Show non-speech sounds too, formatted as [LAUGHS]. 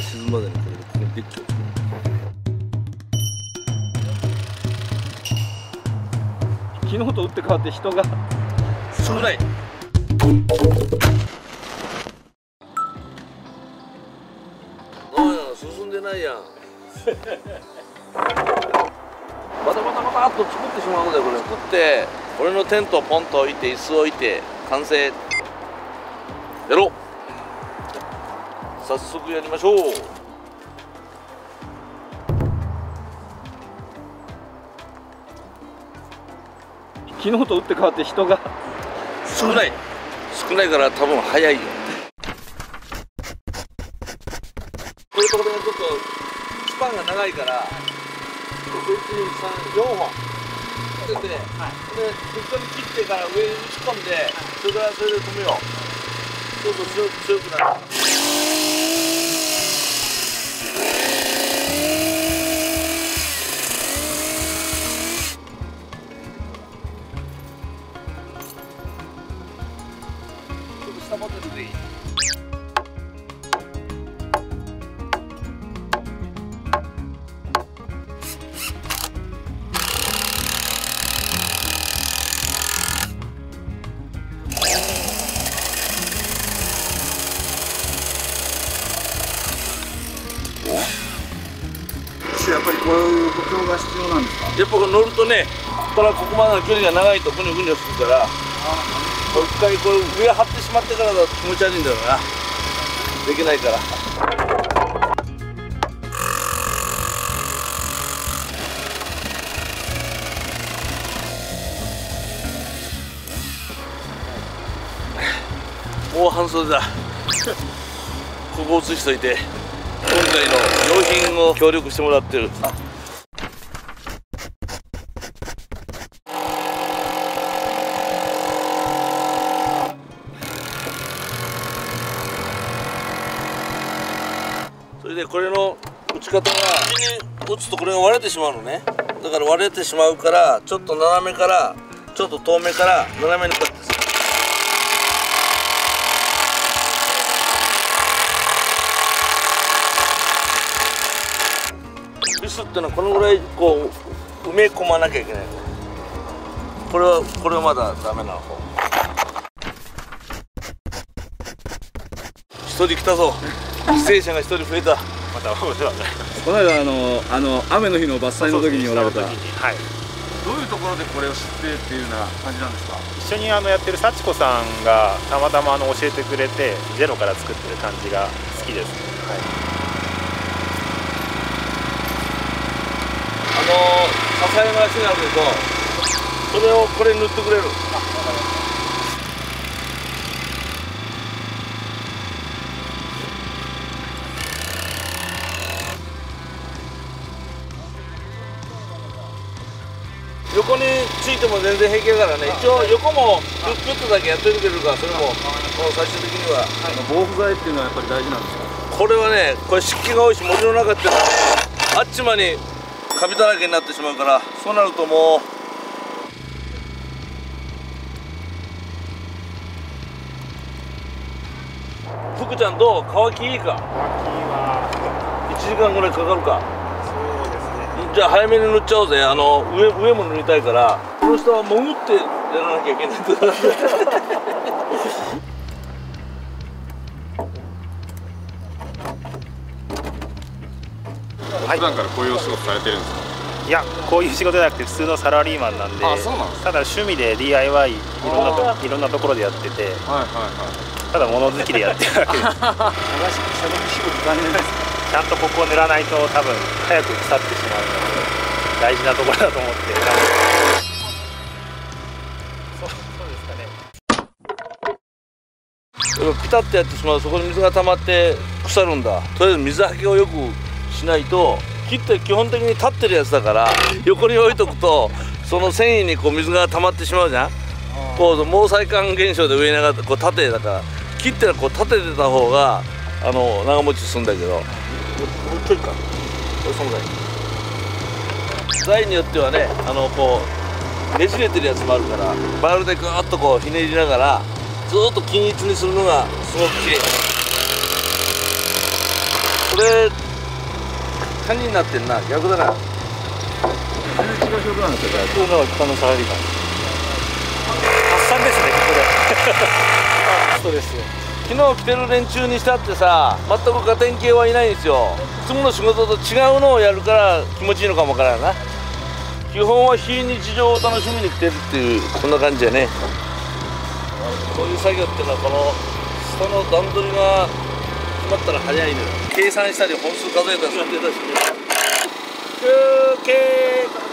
沈むまでにこれでここにデッキを昨日と打って変わって人が少ない。どうやら進んでないやん。バタバタバタっと作ってしまうんだよこれ。作って俺のテントをポンと置いて椅子置いて完成。やろう早速やりましょう。昨日と打って変わって人が。少ない。少ないから多分早いよ。これとこれがちょっとスパンが長いから123 4本。立てて、で適当に切ってから上に打ち込んでそれからそれで止めよう。そうそう強強くなるちょっと下持ってていいやっぱりこういう補強が必要なんですか？やっぱこれ乗るとねここからここまでの距離が長いとぐにょぐにょするから。これ一回これ上張ってしまってからだと気持ち悪いんだよな。できないから。もう半袖だ。ここ映しといて今回の用品を協力してもらってる。これの打ち方が口に打つとこれが割れてしまうのね。だから割れてしまうからちょっと斜めからちょっと遠めから斜めにこうやってするビスってのはこのぐらいこう埋め込まなきゃいけない。これはこれはまだダメな方。一人来たぞ。犠牲者が一人増えた。またお世話になりますこの間あのあの雨の日の伐採の時におられた。はいどういうところでこれを知ってっていうような感じなんですか一緒にあのやってる幸子さんがたまたまあの教えてくれてゼロから作ってる感じが好きですね、はい、あの支え回しがあるけどそれをこれに塗ってくれる横についても全然平気だからね。一応横もキュッキュッとだけやってくれるからそれも。もう最終的には防腐剤っていうのはやっぱり大事なんですか？これはねこれ湿気が多いし森の中っていうのはねあっちまにカビだらけになってしまうからそうなるともう福ちゃんどう？乾きいいか？秋は1時間ぐらいかかるか？じゃあ早めに塗っちゃおうぜ。あの上上も塗りたいからこの人は潜ってやらなきゃいけないんだ普段からこういうお仕事されてるんですか？いやこういう仕事じゃなくて普通のサラリーマンなんであそうなんですただ趣味で DIY いろんなといろんなところでやっててはいはいはいただ物好きでやってるわけです [LAUGHS] ちゃんとここを塗らないと多分早く腐ってしまうので大事なところだと思ってそうそうですかね。ピタッとやってしまうとそこに水が溜まって腐るんだとりあえず水はけをよくしないと木って基本的に立ってるやつだから横に置いとくとその繊維にこう水が溜まってしまうじゃんこう毛細管現象で上に上がってこう縦だから木ってのはこう立ててた方があの長持ちするんだけどもうちょいか。これそのぐらい材によってはねあのこうねじれてるやつもあるからバールでグーッとこうひねりながらずーっと均一にするのがすごく綺麗。これれカニになってんな。逆だな。全然違う仕事なんですよ普通の一般のサラリーマン発散ですねここで。ストレス昨日来てる連中にしたってさ全くガテン系はいないんですよ。いつもの仕事と違うのをやるから気持ちいいのかもわからんな。基本は非日常を楽しみに来てるっていうそんな感じやね。こういう作業っていうのはこの下の段取りが決まったら早いのよ。計算したり本数数えたり算定たりして休憩。